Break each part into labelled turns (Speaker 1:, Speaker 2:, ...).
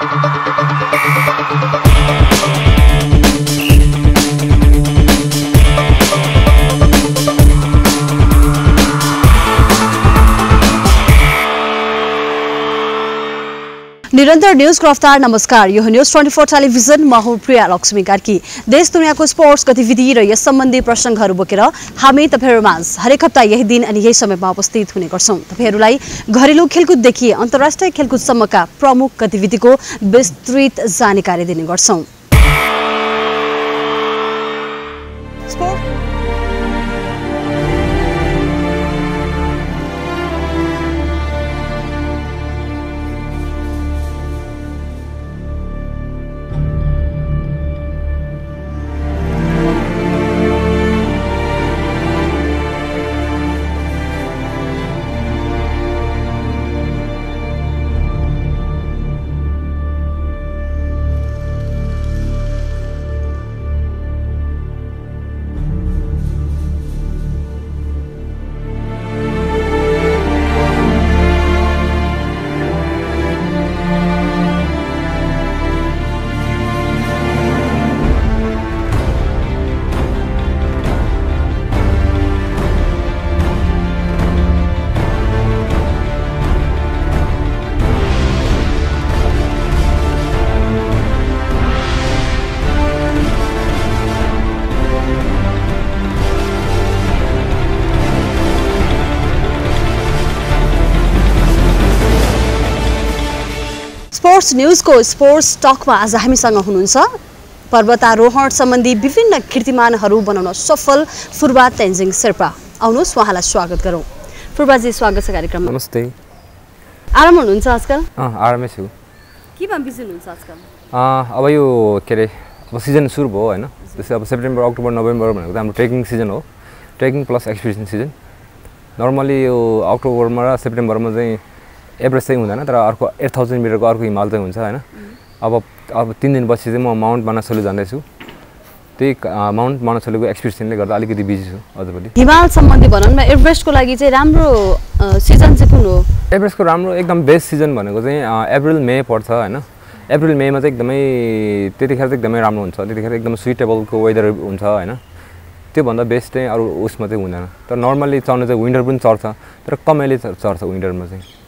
Speaker 1: Thank you. निरन्तर न्युजको अवतार नमस्कार। यो न्युज ट्वेन्टी फोर टेलिभिजन म हुँ प्रिया लक्ष्मी कार्की। देश दुनियाँको स्पोर्ट्स गतिविधि र यस सम्बन्धी प्रसङ्गहरू बोकेर हामी तपाईँहरूमा हरेक हप्ता यही दिन अनि यही समयमा उपस्थित हुने गर्छौँ। तपाईँहरूलाई घरेलु खेलकुददेखि अन्तर्राष्ट्रिय खेलकुदसम्मका प्रमुख गतिविधिको विस्तृत जानकारी दिने गर्छौँ। स्पोर्ट्स न्युजको स्पोर्ट्स टकमा आज हामीसँग हुनुहुन्छ पर्वतारोहण सम्बन्धी विभिन्न कीर्तिमानहरू बनाउन सफल फुर्बा तेन्जिङ शेर्पा। आउनुहोस् उहाँलाई स्वागत गरौँ। फुर्बाजी स्वागत छ कार्यक्रममा।
Speaker 2: नमस्ते।
Speaker 1: आराम हुनुहुन्छ आजकल?
Speaker 2: आरामै छु।
Speaker 1: केमा बिजी हुनुहुन्छ आजकल?
Speaker 2: अब यो के अरे अब सिजन सुरु भयो होइन। जस्तै अब सेप्टेम्बर अक्टोबर नोभेम्बर भनेको त हाम्रो ट्रेकिङ सिजन हो। Trekking plus expedition season. Normally यो अक्टोबरमा र सेप्टेम्बरमा चाहिँ एभरेज चाहिँ हुँदैन तर अर्को एट थाउजन्ड मिटरको अर्को हिमाल चाहिँ हुन्छ होइन। अब अब तिन दिनपछि चाहिँ म माउन्ट मानसोली जाँदैछु। त्यही माउन्ट मानसोलीको एक्सपिडिसनले गर्दा अलिकति बिजी छु अझ पनि
Speaker 1: हिमाल सम्बन्धी भनौँ न एभरेस्टको लागि चाहिँ राम्रो सिजन चाहिँ कुन हो?
Speaker 2: एभरेजको राम्रो एकदम बेस्ट सिजन भनेको चाहिँ अप्रिल मे पर्छ होइन। अप्रिल मेमा चाहिँ एकदमै त्यतिखेर चाहिँ एकदमै राम्रो हुन्छ। त्यतिखेर एकदम सुइटेबलको वेदर हुन्छ होइन। त्योभन्दा बेस्ट चाहिँ अरू उसमा चाहिँ हुँदैन। तर नर्मल्ली चढ्नु चाहिँ विन्टर पनि चढ्छ तर कमैले च- चढ्छ विन्टरमा चाहिँ।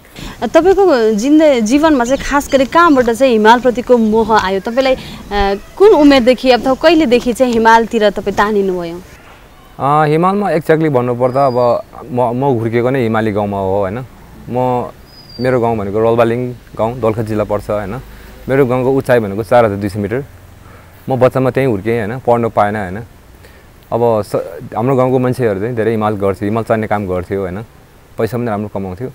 Speaker 1: तपाईँको जिन्दे जीवनमा चाहिँ खास गरी कहाँबाट चाहिँ हिमालप्रतिको मोह आयो? तपाईँलाई कुन उमेरदेखि अथवा कहिलेदेखि चाहिँ हिमालतिर तपाईँ तानिनुभयो?
Speaker 2: हिमालमा एक्ज्याक्टली भन्नुपर्दा अब म म हुर्किएको नै हिमाली गाउँमा हो होइन? म मेरो गाउँ भनेको रोल्बालिङ गाउँ दोलखा जिल्ला पर्छ होइन? मेरो गाउँको उचाइ भनेको चार हजार दुई सय मिटर। म बच्चामा त्यहीँ हुर्केँ होइन? पढ्नु पाएन होइन? अब स हाम्रो गाउँको मान्छेहरू चाहिँ धेरै हिमाल गर्थ्यो हिमाल चढ्ने काम गर्थ्यो होइन? पैसा पनि राम्रो कमाउँथ्यो।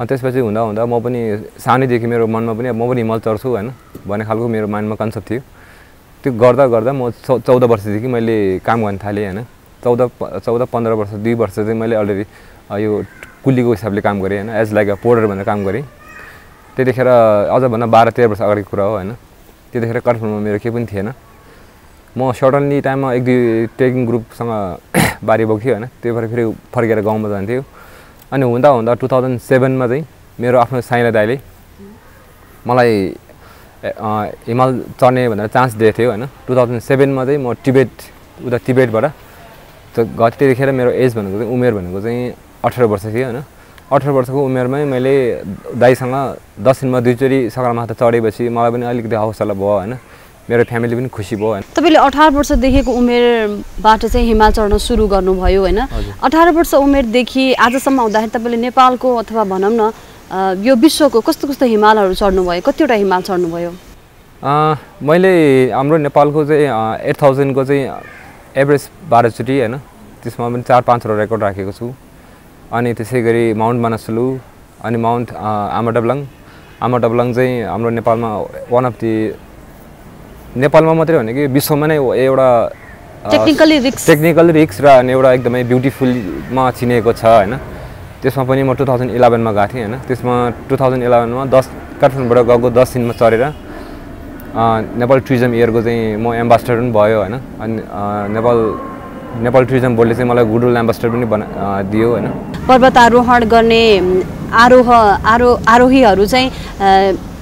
Speaker 2: त्यसपछि हुँदा हुँदा म पनि सानैदेखि मेरो मनमा पनि म पनि हिमाल चढ्छु होइन भन्ने खालको मेरो माइन्डमा कन्सेप्ट थियो। त्यो गर्दा गर्दा म चौ चौध वर्षदेखि मैले काम गर्न थालेँ होइन। चौध चौध पन्ध्र वर्ष दुई वर्ष चाहिँ मैले अलरेडी यो कुलीको हिसाबले काम गरेँ होइन एज लाइक अ पोर्डर भनेर काम गरेँ। त्यतिखेर अझभन्दा बाह्र तेह्र वर्ष अगाडिको कुरा हो होइन। त्यतिखेर काठमाडौँमा मेरो केही पनि थिएन। म सडनली टाइममा एक दुई ट्रेकिङ ग्रुपसँग बारी बोक्थ्यो होइन। त्यो भएर फेरि फर्केर गाउँमा जान्थ्यो। अनि हुँदा हुँदा टु थाउजन्ड सेभेनमा चाहिँ मेरो आफ्नो साइला दाइले मलाई हिमाल चढ्ने भनेर चान्स दिएको थियो होइन। टु थाउजन्ड सेभेनमा चाहिँ म टिबेट उता टिबेटबाट गएको त्यतिखेर मेरो एज भनेको चाहिँ उमेर भनेको चाहिँ अठार वर्ष थियो होइन। अठार वर्षको उमेरमै मैले दाइसँग दस दिनमा दुईचोटि सगरमाथा चढेपछि मलाई पनि अलिकति हौसला भयो होइन। मेरो फ्यामिली पनि खुसी भयो। होइन
Speaker 1: तपाईँले अठार वर्षदेखिको उमेरबाट चाहिँ हिमाल चढ्न सुरु गर्नुभयो होइन। अठार वर्ष उमेरदेखि आजसम्म आउँदाखेरि तपाईँले नेपालको अथवा भनौँ न यो विश्वको कस्तो कस्तो हिमालहरू चढ्नुभयो? कतिवटा हिमाल चढ्नुभयो?
Speaker 2: मैले हाम्रो नेपालको चाहिँ एट थाउजन्डको चाहिँ एभरेज बाह्रचोटि होइन? त्यसमा पनि चार पाँचवटा रेकर्ड राखेको छु। अनि त्यसै गरी माउन्ट मानसलु अनि माउन्ट आमाडब्लाङ। आमाडब्लाङ चाहिँ हाम्रो नेपालमा वान अफ दि नेपालमा मात्रै होइन कि विश्वमा नै एउटा
Speaker 1: टेक्निकली रिक्स
Speaker 2: टेक्निकल रिक्स र अनि एउटा एकदमै ब्युटिफुलमा चिनेको छ होइन। त्यसमा पनि म टु थाउजन्ड इलेभेनमा गएको थिएँ होइन। त्यसमा टु थाउजन्ड इलेभेनमा दस काठमाडौँबाट गएको दस दिनमा चढेर नेपाल टुरिज्म इयरको चाहिँ म एम्बासडर पनि भयो होइन। अनि नेपाल नेपाल टुरिज्म बोर्डले चाहिँ मलाई गुडल एम्बासडर पनि बना दियो होइन।
Speaker 1: पर्वतारोहण गर्ने आरोह आरो आरोहीहरू चाहिँ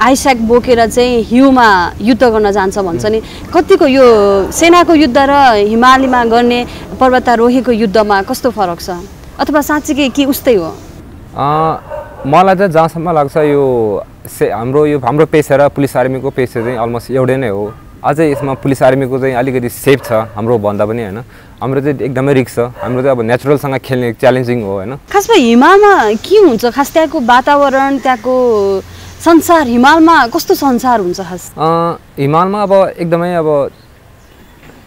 Speaker 1: आइस्याक बोकेर चाहिँ हिउँमा युद्ध गर्न जान्छ भन्छ नि। कतिको यो सेनाको युद्ध र हिमालीमा गर्ने पर्वतारोहीको युद्धमा कस्तो फरक छ? अथवा साँच्चीकै कि उस्तै हो?
Speaker 2: मलाई चाहिँ जहाँसम्म लाग्छ यो से हाम्रो यो हाम्रो पेसा र पुलिस आर्मीको पेसा चाहिँ अलमोस्ट एउटै नै हो। अझै यसमा पुलिस आर्मीको चाहिँ अलिकति सेफ छ हाम्रो भन्दा पनि होइन। हाम्रो चाहिँ एकदमै रिक्स छ। हाम्रो चाहिँ अब नेचुरलसँग खेल्ने च्यालेन्जिङ हो होइन।
Speaker 1: खासमा हिमालमा के हुन्छ? खास त्यहाँको वातावरण त्यहाँको संसार हिमालमा कस्तो संसार हुन्छ खास
Speaker 2: हिमालमा अब एकदमै अब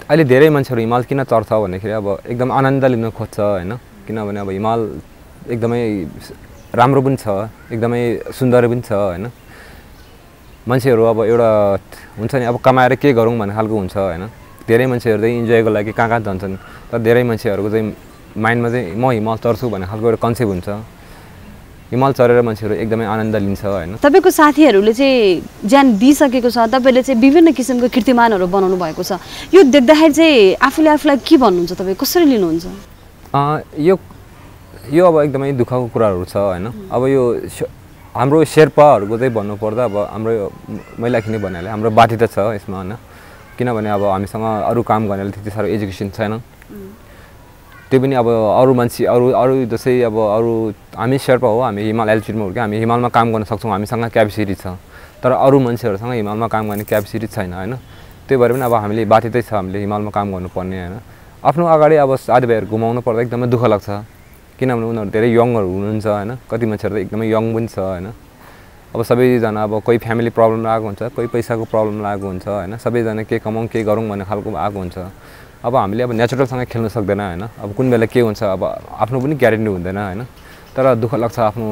Speaker 2: अहिले धेरै मान्छेहरू हिमाल किन चढ्छ भन्दाखेरि अब एकदम आनन्द लिन खोज्छ होइन? किनभने अब हिमाल एकदमै राम्रो पनि छ एकदमै सुन्दर पनि छ होइन? मान्छेहरू अब एउटा हुन्छ नि अब कमाएर के गरौँ भन्ने खालको हुन्छ होइन? धेरै मान्छेहरू चाहिँ इन्जोयको लागि कहाँ कहाँ जान्छन्? तर धेरै मान्छेहरूको चाहिँ माइन्डमा चाहिँ म हिमाल चढ्छु भन्ने खालको एउटा कन्सेप्ट हुन्छ। हिमाल चढेर मान्छेहरू एकदमै आनन्द लिन्छ होइन?
Speaker 1: तपाईँको साथीहरूले चाहिँ ज्यान दिइसकेको छ तपाईँले चाहिँ विभिन्न किसिमको कीर्तिमानहरू बनाउनु भएको छ। यो देख्दाखेरि चाहिँ आफूले आफूलाई के भन्नुहुन्छ तपाईँ? कसरी लिनुहुन्छ?
Speaker 2: यो यो अब एकदमै दुःखको कुराहरू छ होइन? अब यो हाम्रो शेर्पाहरूको चाहिँ भन्नुपर्दा अब हाम्रो यो मैला खिने भन्नाले हाम्रो बाटी त छ यसमा होइन? किनभने अब हामीसँग अरू काम गर्नेले त्यति साह्रो एजुकेसन छैन। त्यो पनि अब अरू मान्छे अरू अरू जस्तै अब अरू हामी शेर्पा हो हामी हिमाल एल्टिट्युडमा हुर्क्यो हामी हिमालमा काम गर्न सक्छौँ हामीसँग क्यापेसिटी छ। तर अरू मान्छेहरूसँग हिमालमा काम गर्ने क्यापेसिटी छैन होइन? त्यही भएर पनि अब हामीले बाध्यतै छ हामीले हिमालमा काम गर्नुपर्ने होइन? आफ्नो अगाडि अब साथीभाइहरू घुमाउनु पर्दा एकदमै दुःख लाग्छ। किनभने उनीहरू धेरै यङहरू हुनुहुन्छ होइन? कति मान्छेहरू त एकदमै यङ पनि छ होइन? अब सबैजना अब कोही फ्यामिली प्रब्लम लागेको हुन्छ कोही पैसाको प्रब्लम लागेको हुन्छ होइन? सबैजना के कमाउँ के गरौँ भन्ने खालको आएको हुन्छ। अब हामीले अब नेचुरलसँग खेल्न सक्दैन होइन? अब कुन बेला के हुन्छ अब आफ्नो पनि ग्यारेन्टी हुँदैन होइन? तर दुःख लाग्छ आफ्नो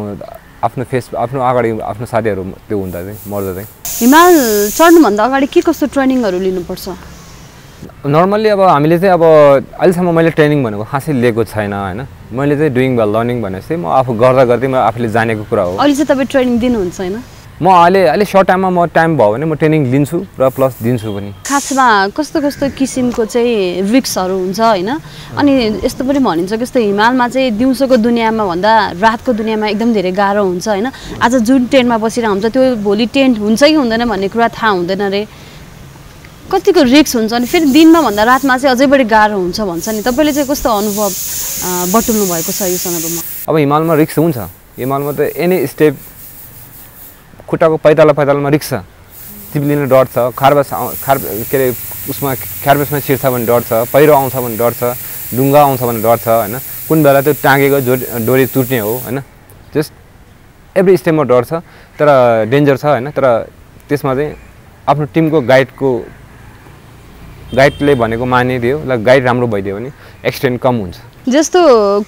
Speaker 2: आफ्नो फेस आफ्नो अगाडि आफ्नो साथीहरू त्यो हुँदा चाहिँ मर्दा चाहिँ।
Speaker 1: हिमाल चढ्नुभन्दा अगाडि के कस्तो ट्रेनिङहरू लिनुपर्छ?
Speaker 2: नर्मल्ली अब हामीले चाहिँ अब अहिलेसम्म मैले ट्रेनिङ भनेको खासै लिएको छैन होइन। मैले चाहिँ डुइङ वेल लर्निङ भनेपछि चाहिँ म आफू गर्दा गर्दै म आफूले जानेको कुरा हो।
Speaker 1: अहिले चाहिँ तपाईँ ट्रेनिङ दिनुहुन्छ होइन?
Speaker 2: म अहिले अहिले सर्ट टाइममा म टाइम भयो भने म ट्रेनिङ लिन्छु र प्लस दिन्छु पनि।
Speaker 1: खासमा कस्तो कस्तो किसिमको चाहिँ रिक्सहरू हुन्छ होइन? अनि यस्तो पनि भनिन्छ कि यस्तो हिमालमा चाहिँ दिउँसोको दुनियाँमा भन्दा रातको दुनियाँमा एकदम धेरै गाह्रो हुन्छ होइन? आज जुन टेन्टमा बसिरहेको हुन्छ त्यो भोलि टेन्ट हुन्छ कि हुँदैन भन्ने कुरा थाहा हुँदैन रे। कतिको रिक्स हुन्छ अनि फेरि दिनमा भन्दा रातमा चाहिँ अझै बढी गाह्रो हुन्छ भन्छ नि। तपाईँले चाहिँ कस्तो अनुभव बटुल्नु भएको छ यो सन्दर्भमा?
Speaker 2: अब हिमालमा रिक्स हुन्छ। हिमालमा त एनी स्टेप खुट्टाको पैताला पैतालामा रिक्स छ। चिप्लिने डर छ। खारबास खार के अरे उसमा ख्यारबासमा छिर्छ भने डर छ। पहिरो आउँछ भने डर छ। ढुङ्गा आउँछ भने डर छ होइन? कुन बेला त्यो टाँगेको डोरी तुट्ने हो होइन? जस्ट एभ्री स्टेपमा डर छ। तर डेन्जर छ होइन? तर त्यसमा चाहिँ आफ्नो टिमको गाइडको गाइडले भनेको मानिदियो। ल गाइड राम्रो भइदियो भने एक्सटेन्ड कम हुन्छ।
Speaker 1: जस्तो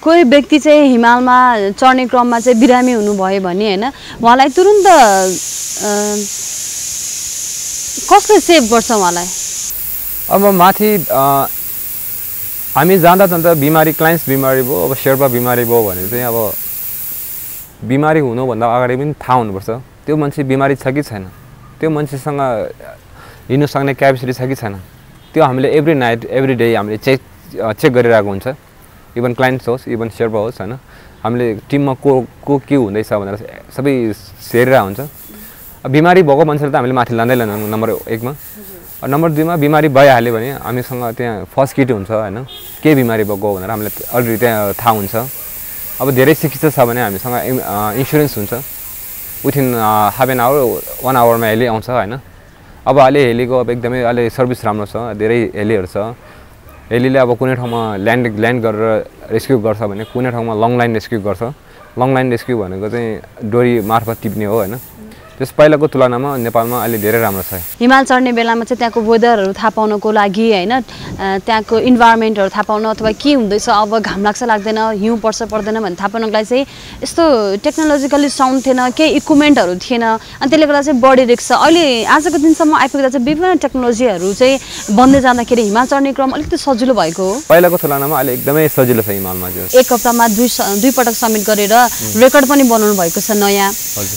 Speaker 1: कोही व्यक्ति चाहिँ हिमालमा चढ्ने क्रममा चाहिँ बिरामी हुनुभयो भने होइन उहाँलाई तुरुन्त कसले सेभ गर्छ उहाँलाई?
Speaker 2: अब माथि हामी जाँदा जाँदा बिमारी क्लाइन्ट्स बिमारी भयो अब शेर्पा बिमारी भयो भने चाहिँ अब बिमारी हुनुभन्दा अगाडि पनि थाहा हुनुपर्छ। त्यो मान्छे बिमारी छ कि छैन? त्यो मान्छेसँग हिँड्नु सक्ने क्यापेसिटी छ कि छैन? त्यो हामीले एभ्री नाइट एभ्री डे हामीले चेक चेक गरिरहेको हुन्छ। इभन क्लाइन्ट्स होस् इभन शेर्पा होस् होइन? हामीले टिममा को को के हुँदैछ भनेर सबै हेरिरहेको हुन्छ। बिमारी भएको मान्छेलाई त हामीले माथि लाँदै लाँदैन नम्बर एकमा। नम्बर दुईमा बिमारी भइहाल्यो भने हामीसँग त्यहाँ फर्स्ट किट हुन्छ होइन? के बिमारी भएको भनेर हामीलाई अलरेडी त्यहाँ थाहा हुन्छ। अब धेरै शिक्षित छ भने हामीसँग इन्सुरेन्स हुन्छ। Within half an hour one आवरमा heli आउँछ होइन? अब अहिले हेलीको अब एकदमै अहिले सर्भिस राम्रो छ धेरै हेलीहरू छ। हेलीले अब कुनै ठाउँमा ल्यान्ड ल्यान्ड गरेर रेस्क्यु गर्छ भने कुनै ठाउँमा लङ लाइन रेस्क्यु गर्छ। लङ लाइन रेस्क्यु भनेको चाहिँ डोरी मार्फत टिप्ने हो होइन? त्यस पहिलाको तुलनामा नेपालमा अहिले धेरै राम्रो छ।
Speaker 1: हिमाल चढ्ने बेलामा चाहिँ त्यहाँको वेदरहरू थाहा पाउनको लागि होइन त्यहाँको इन्भाइरोमेन्टहरू थाहा पाउन अथवा के हुँदैछ अब घाम लाग्छ लाग्दैन हिउँ पर्छ पर्दैन भन्ने थाहा पाउनको लागि चाहिँ यस्तो टेक्नोलोजिकली साउन्ड थिएन केही इक्विपमेन्टहरू थिएन अनि त्यसले गर्दा चाहिँ बढी रिक्स छ। अहिले आजको दिनसम्म आइपुग्दा चाहिँ विभिन्न टेक्नोलोजीहरू चाहिँ बन्दै जाँदाखेरि हिमाल चढ्ने क्रम अलिकति सजिलो भएको हो।
Speaker 2: पहिलाको तुलनामा अहिले एकदमै सजिलो छ हिमालमा
Speaker 1: एक हप्तामा दुई स- दुई पटक सब्मिट गरेर रेकर्ड पनि बनाउनु भएको छ नयाँ।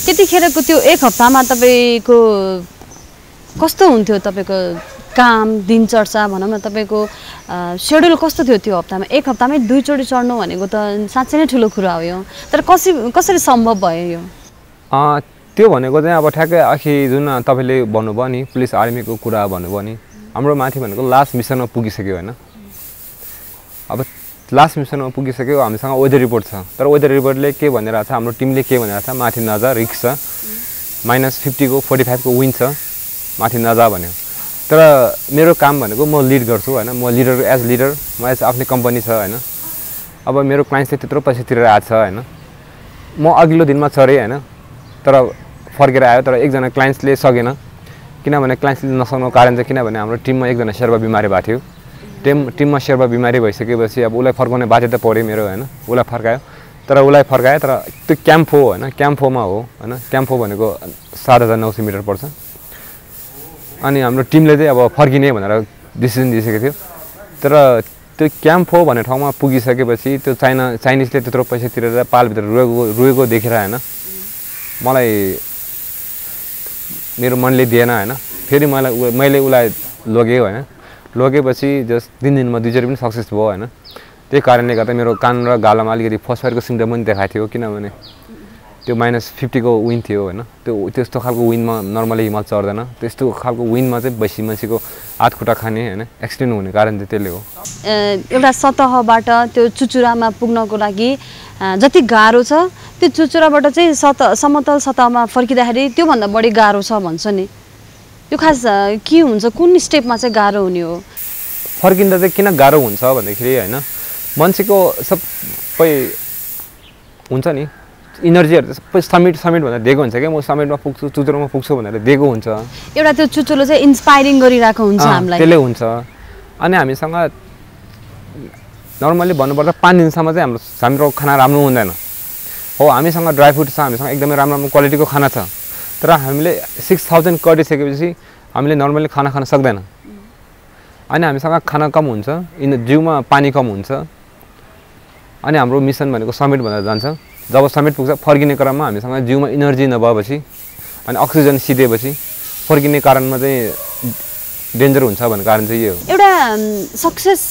Speaker 1: त्यतिखेरको त्यो एक हप्तामा तपाईँको कस्तो हुन्थ्यो तपाईँको काम दिनचर्चा भनौँ न तपाईँको सेड्युल कस्तो थियो त्यो हप्तामा? एक हप्तामै दुईचोटि चढ्नु भनेको त साँच्चै नै ठुलो कुरा हो यो। तर कसरी कसरी सम्भव भयो यो?
Speaker 2: त्यो भनेको चाहिँ अब ठ्याक्कै अघि जुन तपाईँले भन्नुभयो नि पुलिस आर्मीको कुरा भन्नुभयो नि हाम्रो माथि भनेको लास्ट मिसनमा पुगिसक्यो होइन। अब लास्ट मिसनमा पुगिसक्यो हामीसँग वेदर रिपोर्ट छ। तर वेदर रिपोर्टले के भनिरहेको छ हाम्रो टिमले के भनिरहेको छ माथि नजा रिक्स माइनस फिफ्टीको फोर्टी फाइभको विन छ। माथि नजा भन्यो। तर मेरो काम भनेको म लिड गर्छु होइन। म लिडर एज लिडर म एज आफ्नै कम्पनी छ होइन। अब मेरो क्लाइन्ट्सले त्यत्रो पैसा तिरेर आएको छ होइन। म अघिल्लो दिनमा चढेँ होइन। तर फर्केर आयो तर एकजना क्लाइन्ट्सले सकेन। किनभने क्लाइन्ट्सले नसक्नुको कारण चाहिँ किनभने हाम्रो टिममा एकजना शेर्पा बिमारी भएको थियो। टिम टिममा शेर्पा बिमारी भइसकेपछि अब उसलाई फर्काउने बाध्यता पऱ्यो मेरो होइन। उसलाई फर्कायो। तर उसलाई फर्कायो तर त्यो क्याम्फो होइन? क्याम्फोमा हो होइन? क्याम्फो भनेको सात हजार नौ सय मिटर पर्छ। अनि हाम्रो टिमले चाहिँ अब फर्किने भनेर डिसिजन दिइसकेको थियो। तर त्यो क्याम्फो भन्ने ठाउँमा पुगिसकेपछि त्यो चाइना चाइनिजले त्यत्रो पैसा तिरेर पालभित्र रोएको रोएको देखेर होइन? मलाई मेरो मनले दिएन होइन? फेरि मलाई मैले उसलाई लगेँ होइन? लगेपछि जस्ट तिन दिनमा दुईचोटि पनि सक्सेस भयो होइन? त्यही कारणले गर्दा मेरो कान र गालामा अलिकति फसफायरको सिम्टम पनि देखाएको थियो किनभने त्यो माइनस फिफ्टीको विन थियो होइन। त्यो त्यस्तो खालको विनमा नर्मली हिमाल चढ्दैन। त्यस्तो खालको विनमा चाहिँ बेसी मान्छेको हात खुट्टा खाने होइन एक्सिडेन्ट हुने कारण चाहिँ त्यसले हो।
Speaker 1: एउटा सतहबाट त्यो चुचुरामा पुग्नको लागि जति गाह्रो छ त्यो चुचुराबाट चाहिँ सत समतल सतहमा फर्किँदाखेरि त्योभन्दा बढी गाह्रो छ भन्छ नि। त्यो खास के हुन्छ कुन स्टेपमा चाहिँ गाह्रो हुने हो?
Speaker 2: फर्किँदा चाहिँ किन गाह्रो हुन्छ भन्दाखेरि होइन मान्छेको सबै हुन्छ नि इनर्जीहरू चाहिँ सबै समिट समिट भनेर दिएको हुन्छ क्या। म समिटमा पुग्छु चुचुरोमा पुग्छु भनेर दिएको हुन्छ।
Speaker 1: एउटा त्यो चुचुलो चाहिँ इन्सपाइरिङ गरिरहेको हुन्छ हामीलाई।
Speaker 2: त्यसले हुन्छ। अनि हामीसँग नर्मली भन्नुपर्दा पाँच दिनसम्म चाहिँ हाम्रो हाम्रो खाना राम्रो हुँदैन। हो हामीसँग ड्राई फ्रुट छ हामीसँग एकदमै राम्रो राम्रो क्वालिटीको खाना छ। तर हामीले सिक्स थाउजन्ड कटिसकेपछि हामीले नर्मली खाना खान सक्दैन। अनि हामीसँग खाना कम हुन्छ इन जिउमा पानी कम हुन्छ। अनि हाम्रो मिसन भनेको समिट भनेर जान्छ। जब समिट पुग्छ फर्किने क्रममा हामीसँग जिउमा इनर्जी नभएपछि अनि अक्सिजन सिधेपछि फर्किने कारणमा चाहिँ डेन्जर हुन्छ भन्ने कारण चाहिँ यो हो।
Speaker 1: एउटा सक्सेस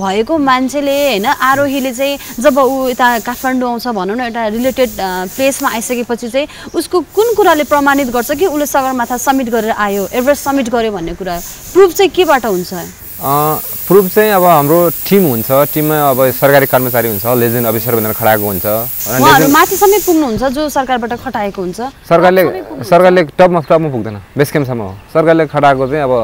Speaker 1: भएको मान्छेले होइन आरोहीले चाहिँ जब ऊ यता काठमाडौँ आउँछ भनौँ न एउटा रिलेटेड प्लेसमा आइसकेपछि चाहिँ उसको कुन कुराले प्रमाणित गर्छ कि उसले सगरमाथा समिट गरेर आयो एभरेस्ट समिट गर्यो भन्ने कुरा। प्रुफ चाहिँ केबाट हुन्छ?
Speaker 2: प्रुफ चाहिँ अब हाम्रो टिम हुन्छ। टिममा अब सरकारी कर्मचारी हुन्छ लेजेन्ड अफिसर भनेर खडाएको हुन्छ।
Speaker 1: पुग्नुहुन्छ जो सरकारबाट खटाएको हुन्छ।
Speaker 2: सरकारले सरकारले टपमा टपमा पुग्दैन बेस क्याम्पसम्म हो। सरकारले खटाएको चाहिँ अब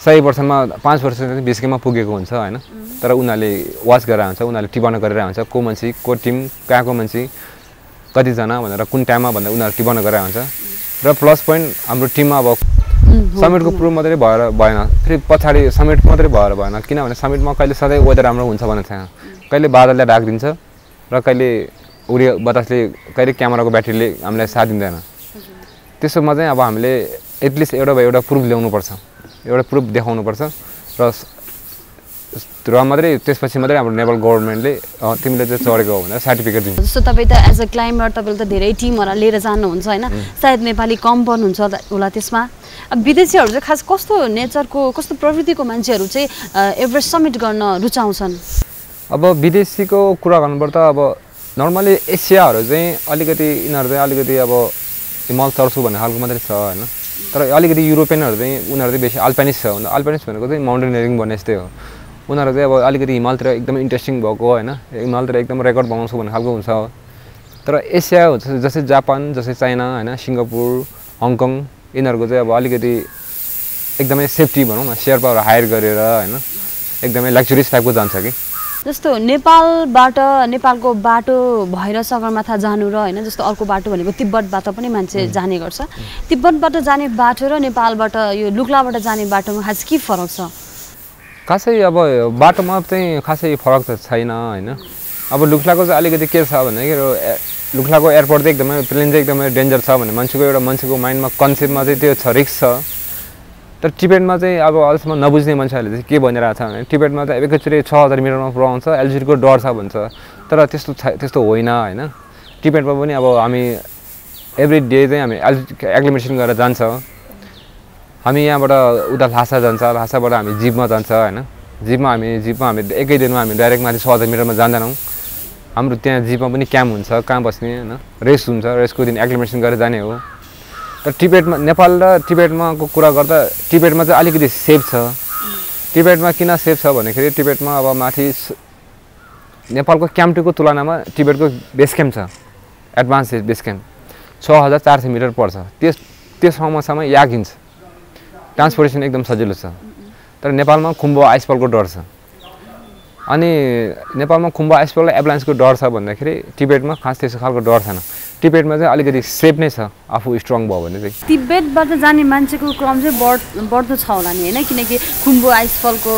Speaker 2: सय पर्सेन्टमा पाँच पर्सेन्ट चाहिँ बेस क्याम्पमा पुगेको हुन्छ होइन? तर उनीहरूले वाच गरेर हुन्छ उनीहरूले टिपाउन गरेर हुन्छ को मान्छे को टिम कहाँको मान्छे कतिजना भनेर कुन टाइममा भनेर उनीहरू टिपाउन गरेर हुन्छ र प्लस पोइन्ट हाम्रो टिममा अब समिटको प्रुफ मात्रै भएर भएन। फेरि पछाडि समिट मात्रै भएर भएन। किनभने समिटमा कहिले सधैँ वेदर राम्रो हुन्छ भनेको छैन कहिले बादलले राखिदिन्छ र कहिले उडियो बतासले कहिले क्यामेराको ब्याट्रीले हामीलाई साथ दिँदैन। त्यसोमा चाहिँ अब हामीले एटलिस्ट एउटा एउटा प्रुफ ल्याउनुपर्छ। एउटा प्रुफ देखाउनुपर्छ। र र मात्रै त्यसपछि मात्रै हाम्रो नेपाल गभर्मेन्टले तिमीले चाहिँ चढेको हो भनेर सर्टिफिकेट दिन्छ।
Speaker 1: जस्तो तपाईँ त एज अ क्लाइम्बर तपाईँले त धेरै टिमहरूलाई लिएर जानुहुन्छ होइन? सायद नेपाली कम पर्नुहुन्छ होला- त्यसमा। अब विदेशीहरू चाहिँ खास कस्तो नेचरको कस्तो प्रवृत्तिको मान्छेहरू चाहिँ एभरेस्ट समिट गर्न रुचाउँछन्?
Speaker 2: अब विदेशीको कुरा गर्नुपर्दा अब नर्मली एसियाहरू चाहिँ अलिकति यिनीहरू चाहिँ अलिकति अब हिमाल चढ्छु भन्ने खालको मात्रै छ होइन। तर अलिकति युरोपियनहरू चाहिँ उनीहरू चाहिँ बेसी अल्पानिस छ। भन्दा अल्पानिस भनेको चाहिँ माउन्टेनियरिङ भन्ने जस्तै हो। उनीहरू चाहिँ अब अलिकति हिमालतिर एकदमै इन्ट्रेस्टिङ भएको होइन? हिमालतिर एकदम रेकर्ड बनाउँछु भन्ने खालको हुन्छ तर एसिया हुन्छ जस्तै जापान जस्तै चाइना होइन? सिङ्गापुर हङकङ यिनीहरूको चाहिँ अब अलिकति एकदमै सेफ्टी भनौँ न शेर्पाहरू हायर गरेर होइन? एकदमै लग्जरियस टाइपको जान्छ कि?
Speaker 1: जस्तो नेपालबाट नेपालको बाटो भएर सगरमाथा जानु र होइन? जस्तो अर्को बाटो भनेको तिब्बतबाट पनि मान्छे जाने गर्छ। तिब्बतबाट जाने बाटो र नेपालबाट यो लुक्लाबाट जाने बाटोमा खास के फरक छ?
Speaker 2: खासै अब बाटोमा चाहिँ खासै फरक त छैन होइन अब लुक्लाको चाहिँ अलिकति के छ भन्दाखेरि ए- लुक्लाको एयरपोर्ट चाहिँ एकदमै प्लेन चाहिँ एकदमै डेन्जर छ भने मान्छेको एउटा मान्छेको माइन्डमा कन्सेप्टमा चाहिँ त्यो छ रिक्स छ तर टिबेटमा चाहिँ अब अहिलेसम्म नबुझ्ने मान्छेहरूले चाहिँ के भनिरहेको छ भने टिबेटमा चाहिँ एकैचोटि छ हजार मिटरमा पुऱ्याउँछ एल्जिडीको डर छ भन्छ तर त्यस्तो छ त्यस्तो होइन होइन टिबेटमा पनि अब हामी एभ्री डे चाहिँ हामी एल्जि एक्लिमेसन गरेर जान्छ हामी यहाँबाट उता ल्हासा जान्छ ल्हासाबाट हामी जिपमा जान्छ होइन। जिपमा हामी जिपमा हामी एकै दिनमा हामी डाइरेक्ट माथि छ हजार मिटरमा जाँदैनौँ। हाम्रो त्यहाँ जिपमा पनि क्याम्प हुन्छ कहाँ बस्ने होइन रेस हुन्छ रेसको दिन एक्लिमेसन गरेर जाने हो। र टिबेटमा नेपाल र टिबेटमाको कुरा गर्दा टिबेटमा चाहिँ अलिकति सेफ छ। टिबेटमा किन सेफ छ भन्दाखेरि टिबेटमा अब माथि नेपालको क्याम्पटीको तुलनामा टिबेटको बेस क्याम्प छ। Advance base camp. छ हजार चार सय मिटर पर्छ। त्यस त्यो समस्यामा याक हिँड्छ ट्रान्सपोर्टेसन एकदम सजिलो छ। तर नेपालमा खुम्बो आइसफलको डर छ। अनि नेपालमा खुम्बो आइसफल र एभलान्सको डर छ भन्दाखेरि टिबेटमा खास त्यस्तो खालको डर छैन। टिबेटमा चाहिँ अलिकति सेफ नै छ आफू स्ट्रङ भयो भने चाहिँ।
Speaker 1: तिब्बतबाट जाने मान्छेको क्रम चाहिँ बढ बढ्दो छ होला नि होइन? किनकि खुम्बु आइसफलको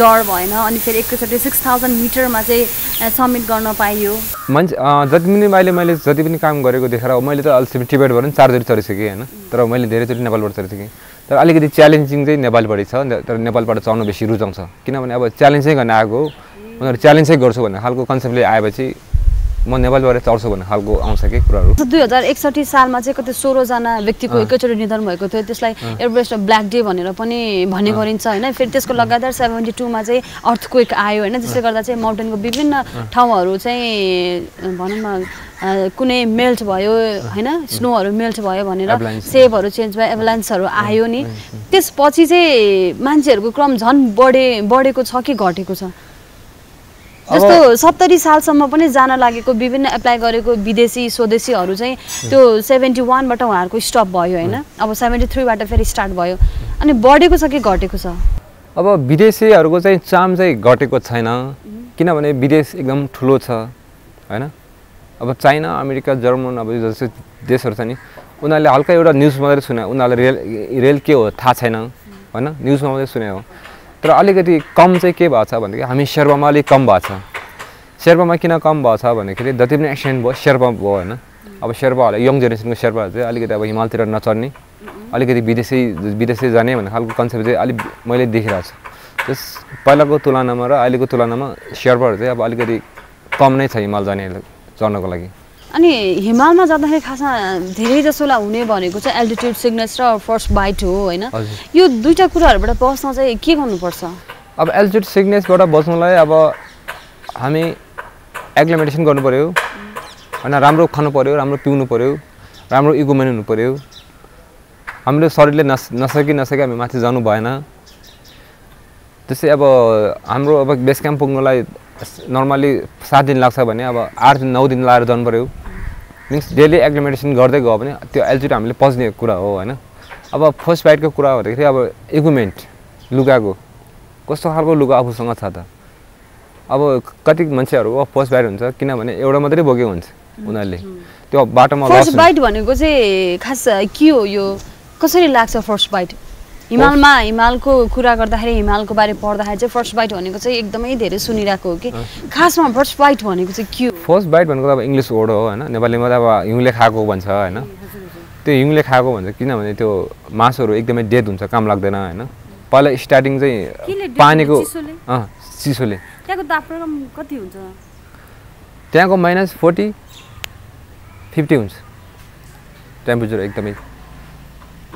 Speaker 1: डर भएन अनि फेरि एकैचोटि सिक्स थाउजन्ड मिटरमा चाहिँ सब्मिट गर्न पाइयो।
Speaker 2: मान्छे जति पनि अहिले मैले जति पनि काम गरेको देखेर मैले त अहिलेसम्म टिबेटबाट पनि चारचोटि चढिसकेँ होइन? तर मैले धेरैचोटि नेपालबाट चढिसकेँ। तर अलिकति च्यालेन्जिङ चाहिँ नेपालबाट छ तर नेपालबाट चढ्नु बेसी रुचाउँछ। किनभने अब च्यालेन्जै गर्न आएको हो। उनीहरू च्यालेन्जै गर्छु भन्ने खालको कन्सेप्टले आएपछि म नेपालबाट चढ्छु भन्ने खालको आउँछ कि कुराहरू?
Speaker 1: दुई हजार एकसठी सालमा चाहिँ कति सोह्रजना व्यक्तिको एकैचोटि निधन भएको थियो। त्यसलाई एभरेस्ट ब्ल्याक डे भनेर पनि भन्ने गरिन्छ होइन? फेरि त्यसको लगातार सेभेन्टी टूमा चाहिँ अर्थक्वेक आयो होइन? त्यसले गर्दा चाहिँ माउन्टेनको विभिन्न ठाउँहरू चाहिँ भनौँ न कुनै मेल्ट भयो होइन? स्नोहरू मेल्ट भयो भनेर. सेपहरू चेन्ज भयो एभलान्सहरू आयो नि। त्यसपछि चाहिँ मान्छेहरूको क्रम झन् बढे बढेको छ कि घटेको छ? जस्तो सत्तरी सालसम्म पनि जान लागेको विभिन्न एप्लाई गरेको विदेशी स्वदेशीहरू चाहिँ त्यो सेभेन्टी वानबाट उहाँहरूको स्टप भयो होइन? अब सेभेन्टी थ्रीबाट फेरि स्टार्ट भयो। अनि बढेको छ कि घटेको छ?
Speaker 2: अब विदेशीहरूको चाहिँ चाम चाहिँ घटेको छैन। किनभने विदेश एकदम ठुलो छ होइन? अब चाइना अमेरिका जर्मन अब जस्तो देशहरू छ नि उनीहरूले हल्का एउटा न्युज मात्रै सुने उनीहरूले रेल रेल के हो थाहा छैन होइन? न्युजमा मात्रै सुने हो। तर अलिकति कम चाहिँ के भएको छ भनेदेखि हामी शेर्पामा अलिक कम भएको छ। शेर्पामा किन कम भएको छ भन्दाखेरि जति पनि एक्सिडेन्ट भयो शेर्पा भयो होइन। अब शेर्पाहरूले यङ जेनेरेसनको शेर्पाहरू चाहिँ अलिकति अब हिमालतिर नचढ्ने अलिकति विदेशी विदेशै जाने भन्ने खालको कन्सेप्ट चाहिँ अलिक मैले देखिरहेको छु। त्यस पहिलाको तुलनामा र अहिलेको तुलनामा शेर्पाहरू चाहिँ अब अलिकति कम नै छ हिमाल जाने चढ्नको लागि।
Speaker 1: अनि हिमालमा जाँदाखेरि खासमा धेरै जसोलाई हुने भनेको चाहिँ एल्टिट्युड सिक्नेस र फर्स्ट बाइट हो होइन। यो दुईवटा कुराहरूबाट बस्न चाहिँ के गर्नुपर्छ?
Speaker 2: अब एल्टिट्युड सिकनेसबाट बच्नुलाई अब हामी एक्लिमेटेसन गर्नु पऱ्यो होइन? राम्रो खानु पऱ्यो राम्रो पिउनु पऱ्यो राम्रो इक्विपमेन्ट हुनु पऱ्यो हाम्रो शरीरले नस नसकी नसकी हामी माथि जानु भएन। त्यस्तै अब हाम्रो अब बेस क्याम्प पुग्नुलाई नर्मली सात दिन लाग्छ भने अब आठ दिन नौ दिन लगाएर जानु पऱ्यो मिन्स डेली एक्लिमेटेसन गर्दै गयो भने त्यो एल्टिट्युड हामीले पच्ने कुरा हो होइन? अब फर्स्ट बाइटको कुरा भन्दाखेरि अब इक्विपमेन्ट लुगाको कस्तो खालको लुगा आफूसँग छ त? अब कति मान्छेहरूको फर्स्ट बाइट हुन्छ किनभने एउटा मात्रै बोकेको हुन्छ उनीहरूले। त्यो बाटोमा
Speaker 1: फर्स्ट बाइट भनेको चाहिँ खास के हो यो? कसरी लाग्छ फर्स्ट बाइट हिमालमा हिमालको कुरा गर्दाखेरि हिमालको बारे पढ्दाखेरि चाहिँ फर्स्ट बाइट भनेको चाहिँ एकदमै धेरै सुनिरहेको हो कि। खासमा फर्स्ट बाइट भनेको चाहिँ के हो?
Speaker 2: फर्स्ट बाइट भनेको त अब इङ्ग्लिस वर्ड हो होइन? नेपालीमा त अब हिउँले खाएको भन्छ होइन? त्यो हिउँले खाएको भन्छ किनभने त्यो मासुहरू एकदमै डेड हुन्छ काम लाग्दैन होइन? पहिला स्टार्टिङ चाहिँ पानीको?
Speaker 1: चिसोले?
Speaker 2: अँ चिसोले।
Speaker 1: त्यहाँको तापक्रम कति हुन्छ?
Speaker 2: त्यहाँको माइनस फोर्टी फिफ्टी हुन्छ। टेम्परेचर एकदमै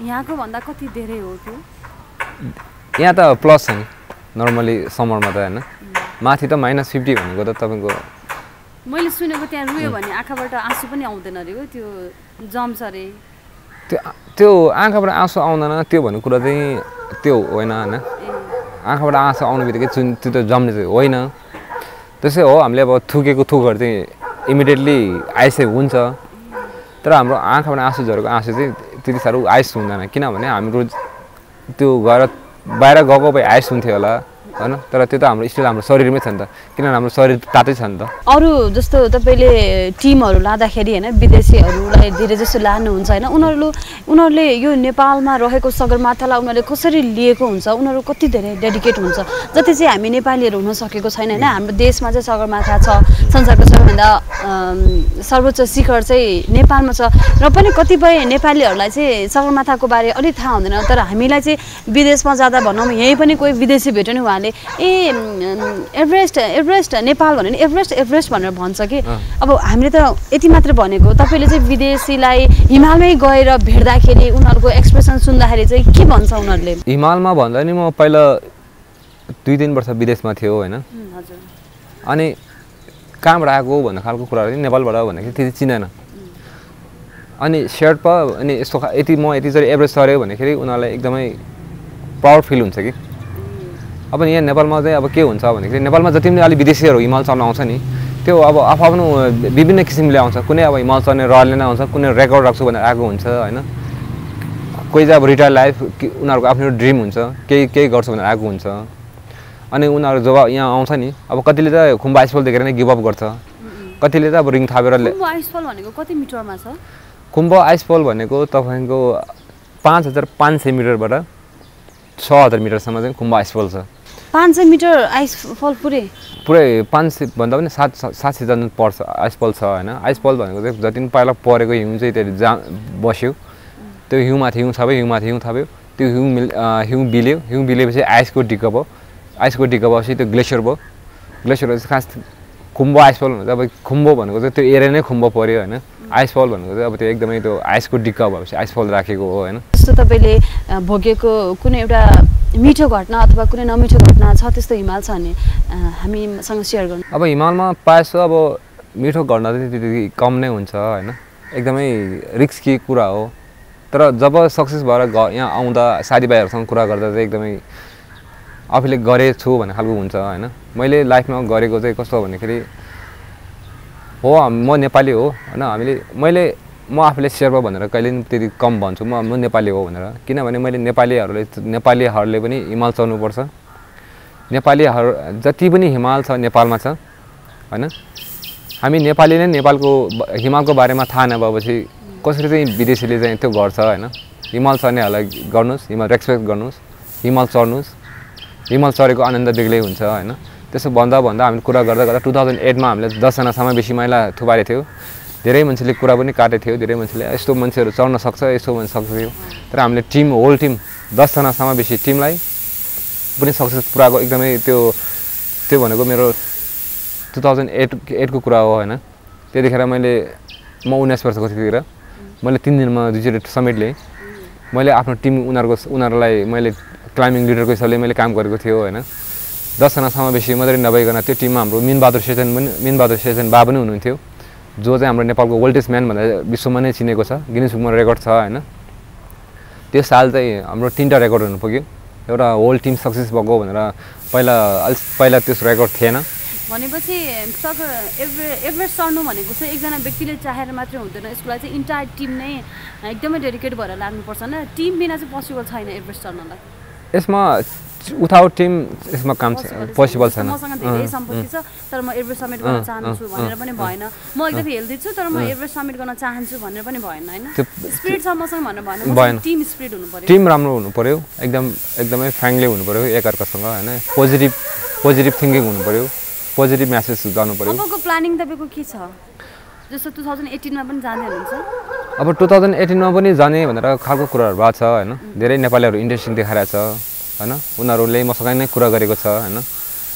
Speaker 1: यहाँको भन्दा कति धेरै हो त्यो?
Speaker 2: यहाँ त प्लस छ नि। नर्मली समरमा त होइन। माथि त माइनस फिफ्टी भनेको त तपाईँको।
Speaker 1: मैले सुनेको त्यहाँ रुयो भने आँखाबाट आँसु पनि आउँदैन अरे हो त्यो जम्स अरे।
Speaker 2: त्यो त्यो आँखाबाट आँसु आउँदैन त्यो भन्ने कुरा चाहिँ त्यो होइन होइन। आँखाबाट आँसु आउने बित्तिकै चुन त्यो त जम्ने चाहिँ होइन। त्यसै हो हामीले अब थुकेको थुकहरू चाहिँ इमिडिएटली आइसै हुन्छ। तर हाम्रो आँखाबाट आँसु झरेको आँसु चाहिँ त्यति साह्रो आइस हुँदैन। किनभने हाम्रो त्यो गएर बाहिर गएको भए आइस हुन्थ्यो होला। होइन? तर त्यो त हाम्रो स्टिल हाम्रो शरीरमै छ नि त। किनभने हाम्रो शरीर तातै छ नि त।
Speaker 1: अरू जस्तो तपाईँले टिमहरू लाँदाखेरि होइन विदेशीहरूलाई धेरै जस्तो लानुहुन्छ होइन उनीहरू उनीहरूले यो नेपालमा रहेको सगरमाथालाई उनीहरूले कसरी लिएको हुन्छ? उनीहरू कति धेरै डेडिकेट हुन्छ? जति चाहिँ हामी नेपालीहरू हुन सकेको छैन होइन हाम्रो देशमा चाहिँ सगरमाथा छ संसारको सबैभन्दा सर्वोच्च शिखर चाहिँ नेपालमा छ। र पनि कतिपय नेपालीहरूलाई चाहिँ सगरमाथाको बारे अलिक थाहा हुँदैन तर हामीलाई चाहिँ विदेशमा जाँदा भनौँ यहीँ पनि कोही विदेशी भेट्यो भने उहाँले मान्छेहरूले ए एभरेस्ट एभरेस्ट नेपाल भन्यो भने एभरेस्ट एभरेस्ट भनेर भन्छ कि? अब हामीले त यति मात्र भनेको तपाईँले चाहिँ विदेशीलाई हिमालमै गएर भेट्दाखेरि उनीहरूको एक्सप्रेसन सुन्दाखेरि चाहिँ के भन्छ उनीहरूले?
Speaker 2: हिमालमा भन्दा नि म पहिला दुई तिन वर्ष विदेशमा थियो होइन? अनि कहाँबाट आएको भन्ने खालको कुराहरू नेपालबाट भन्दाखेरि त्यति चिनेन। अनि सेर्पा अनि यस्तो यति म यति चाहिँ एभरेज सऱ्यो भन्दाखेरि उनीहरूलाई एकदमै प्राउड फिल हुन्छ कि? अब यहाँ नेपालमा चाहिँ अब के हुन्छ भन्दाखेरि नेपालमा जति पनि अलिक विदेशीहरू हिमाल चढ्न आउँछ नि त्यो अब आफ्नो विभिन्न किसिमले आउँछ। कुनै अब हिमाल चढ्ने रहरले नै आउँछ कुनै रेकर्ड राख्छु भनेर आएको हुन्छ होइन? कोही चाहिँ अब रिटायर लाइफ उनीहरूको आफ्नो ड्रिम हुन्छ केही केही गर्छु भनेर आएको हुन्छ। अनि उनीहरू जब यहाँ आउँछ नि अब कतिले त खुम्बा आइसफल देखेर नै गिभअप गर्छ। कतिले त अब रिङ थापेर
Speaker 1: कति मिटरमा छ?
Speaker 2: खुम्बा आइसफल भनेको तपाईँको पाँच हजार पाँच सय मिटरबाट छ हजार मिटरसम्म चाहिँ खुम्बा आइसफल छ।
Speaker 1: पाँच सय मिटर आइसफल पुरै।
Speaker 2: पुरै पाँच सय भन्दा पनि सात सात सय जानु पर्छ आइसफल छ होइन। आइसफल भनेको चाहिँ जति पनि पहिला परेको हिउँ चाहिँ त्यहाँदेखि जा बस्यो। त्यो हिउँमाथि हिउँ थप्यो हिउँमाथि हिउँ थप्यो। त्यो हिउँ मिल हिउँ बिल्यो। हिउँ बिलेपछि आइसको ढिक्क भयो। आइसको ढिक्क भएपछि त्यो ग्लेसियर भयो। ग्लेसियर खास खुम्बो आइसफल चाहिँ अब खुम्बो भनेको चाहिँ त्यो एरिया नै खुम्बो पऱ्यो होइन। आइसफल भनेको चाहिँ अब त्यो एकदमै त्यो आइसको डिक्क भएपछि आइसफल राखेको हो होइन?
Speaker 1: जस्तो तपाईँले भोगेको कुनै एउटा मिठो घटना अथवा कुनै नमिठो घटना छ त्यस्तो हिमाल छ भने हामीसँग सेयर गर्नु।
Speaker 2: अब हिमालमा प्रायः जस्तो अब मिठो घटना चाहिँ त्यति कम नै हुन्छ होइन? एकदमै रिस्की कुरा हो। तर जब सक्सेस भएर घ यहाँ आउँदा साथीभाइहरूसँग कुरा गर्दा चाहिँ एकदमै आफूले गरेछु भन्ने खालको हुन्छ होइन? मैले लाइफमा गरेको चाहिँ कस्तो भन्दाखेरि हो म नेपाली हो होइन हामीले मैले म आफूले शेर्पा भनेर कहिले पनि त्यति कम भन्छु म म नेपाली हो भनेर किनभने मैले नेपालीहरूले नेपालीहरूले पनि हिमाल चढ्नुपर्छ। नेपालीहरू जति पनि हिमाल छ नेपालमा छ होइन। हामी नेपाली नै नेपालको हिमालको बारेमा थाहा नभएपछि कसरी चाहिँ विदेशीले चाहिँ त्यो गर्छ होइन। हिमाल चढ्नेहरूलाई गर्नुहोस् हिमाल रेस्पेक्ट गर्नुहोस् हिमाल चढ्नुहोस्। हिमाल चढेको आनन्द बेग्लै हुन्छ होइन। त्यसो भन्दा भन्दा हामीले कुरा गर्दा गर्दा टु थाउजन्ड एटमा हामीले दसजनासम्म बेसी महिला थुपारेको थियो। धेरै मान्छेले कुरा पनि काटेको थियो धेरै मान्छेले यस्तो मान्छेहरू चढ्न सक्छ यस्तो भन्न सक्छ थियो। तर हामीले टिम होल टिम दसजनासम्म बेसी टिमलाई पनि सक्सेस पुऱ्याएको एकदमै त्यो त्यो भनेको मेरो टु थाउजन्ड एट एटको कुरा हो होइन। त्यतिखेर मैले म उन्नाइस वर्षको त्यतिखेर। मैले तिन दिनमा दुईचोटि समिट लिएँ। मैले आफ्नो टिम उनीहरूको उनीहरूलाई मैले क्लाइम्बिङ लिडरको हिसाबले मैले काम गरेको थियो होइन। दसजनासम्म बेसी मात्रै नभइकन त्यो टिममा हाम्रो मिनबहादुर सेजन पनि मिनबहादुर सेजन बा पनि हुनुहुन्थ्यो। जो चाहिँ हाम्रो नेपालको वर्ल्डेस्ट म्यान भनेर विश्वमा नै चिनेको छ गिनिस बुकमा रेकर्ड छ होइन। त्यो साल चाहिँ हाम्रो तिनवटा रेकर्ड हुनु पुग्यो। एउटा होल टिम सक्सेस भएको भनेर पहिला अलिक पहिला त्यस रेकर्ड थिएन।
Speaker 1: भनेपछि सक एभरे एभरेस्ट चढ्नु भनेको चाहिँ एकजना व्यक्तिले चाहेर मात्रै हुँदैन। यसको लागि चाहिँ इन्टायर टिम नै एकदमै डेडिकेट भएर लाग्नुपर्छ। होइन टिम बिना चाहिँ पोसिबल छैन एभरेस्ट चढ्नलाई
Speaker 2: यसमा उठाउट टिम यसमा काम पोसिबल छैन।
Speaker 1: मसँग धेरै सम्पत्ति छ तर म एभरेस्ट समिट गर्न चाहन्छु भनेर पनि भएन। म एकदम हेल्दी छु तर म एभरेस्ट समिट गर्न चाहन्छु भनेर पनि भएन होइन? स्पिरिट छ मसँग भनेर
Speaker 2: भएन।
Speaker 1: भएन। टिम स्पिरिट हुनु पर्यो।
Speaker 2: टिम राम्रो हुनु पऱ्यो एकदम एकदमै फ्रेङ्कली हुनु पऱ्यो एकअर्कासँग होइन? पोजिटिभ पोजिटिभ थिङ्किङ हुनु पऱ्यो पोजिटिभ म्यासेज गर्नु पऱ्यो
Speaker 1: अबको प्लानिङ तपाईँको के छ? जस्तो टु थाउजन्ड एटिनमा पनि जाँदै हुनुहुन्छ।
Speaker 2: अब टु थाउजन्ड एटिनमा पनि जाने भनेर खालको कुराहरू भएको छ होइन? धेरै नेपालीहरू इन्ट्रेस्टिङ देखाइरहेको छ। होइन? उनीहरूले मसँग नै कुरा गरेको छ होइन?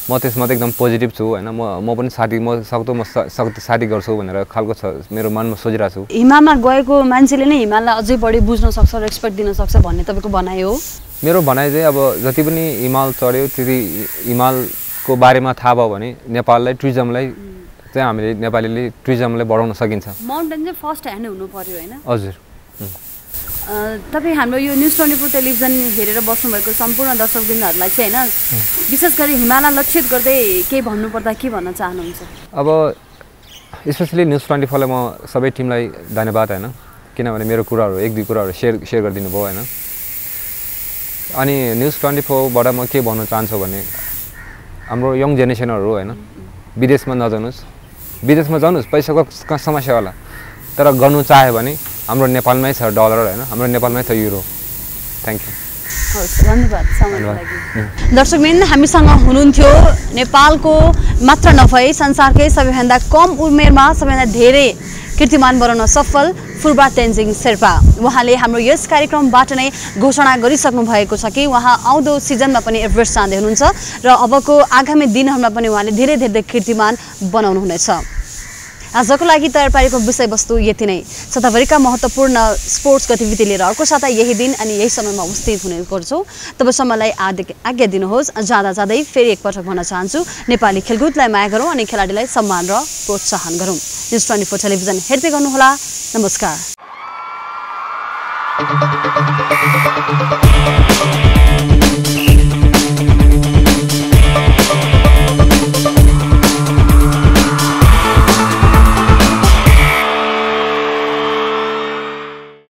Speaker 2: म त्यसमा त एकदम पोजिटिभ छु होइन? म म पनि साथी म सक्दो म सक्दो साथी गर्छु भनेर खालको छ मेरो मनमा सोचिरहेको छु।
Speaker 1: हिमालमा गएको मान्छेले नै हिमाललाई अझै बढी बुझ्न सक्छ रेस्पेक्ट दिन सक्छ भन्ने तपाईँको भनाइ हो?
Speaker 2: मेरो भनाइ चाहिँ अब जति पनि हिमाल चढ्यो त्यति हिमालको बारेमा थाहा भयो भने नेपाललाई टुरिज्मलाई चाहिँ हामीले नेपालीले टुरिज्मलाई बढाउन सकिन्छ।
Speaker 1: माउन्टेन चाहिँ फर्स्ट ह्यान्ड हुनु पर्यो होइन?
Speaker 2: हजुर।
Speaker 1: तपाईँ हाम्रो यो न्युज ट्वेन्टी फोर टेलिभिजन हेरेर बस्नुभएको सम्पूर्ण दर्शकवृन्दहरूलाई चाहिँ होइन विशेष गरी हिमालय लक्षित गर्दै केही भन्नुपर्दा के भन्न चाहनुहुन्छ?
Speaker 2: अब स्पेसली न्युज ट्वेन्टी फोरलाई म सबै टिमलाई धन्यवाद होइन किनभने मेरो कुराहरू एक दुई कुराहरू सेयर सेयर गरिदिनु भयो होइन। अनि न्युज ट्वेन्टी फोरबाट म के भन्न चाहन्छु भने हाम्रो यङ जेनेरेसनहरू होइन विदेशमा नजानुहोस्। विदेशमा जानुहोस् पैसाको समस्या होला। तर गर्नु चाह्यो भने हाम्रो नेपालमै छ डलर होइन हाम्रो नेपालमै छ युरो। थ्याङ्क यू
Speaker 1: धन्यवाद
Speaker 2: धन्यवाद।
Speaker 1: लागि। दर्शकबिन हामीसँग हुनुहुन्थ्यो नेपालको मात्र नभई संसारकै सबैभन्दा कम उमेरमा सबैभन्दा धेरै कीर्तिमान बनाउन सफल फुर्बा तेन्जिङ शेर्पा। उहाँले हाम्रो यस कार्यक्रमबाट नै घोषणा गरिसक्नु भएको छ कि उहाँ आउँदो सिजनमा पनि एभरेस्ट जाँदै हुनुहुन्छ र अबको आगामी दिनहरूमा पनि उहाँले धेरै धेरै कीर्तिमान बनाउनुहुनेछ। आजको लागि तयार पारेको विषयवस्तु यति नै। सताभरिका महत्त्वपूर्ण स्पोर्ट्स गतिविधि लिएर अर्को साता यही दिन अनि यही समयमा उपस्थित हुने गर्छौँ। तबसम्मलाई आज्ञा दिनुहोस्। जाँदा जाँदै फेरि एकपटक भन्न चाहन्छु नेपाली खेलकुदलाई माया गरौँ अनि खेलाडीलाई सम्मान र प्रोत्साहन गरौँ। न्युज ट्वेन्टी फोर टेलिभिजन हेर्दै गर्नुहोला। नमस्कार।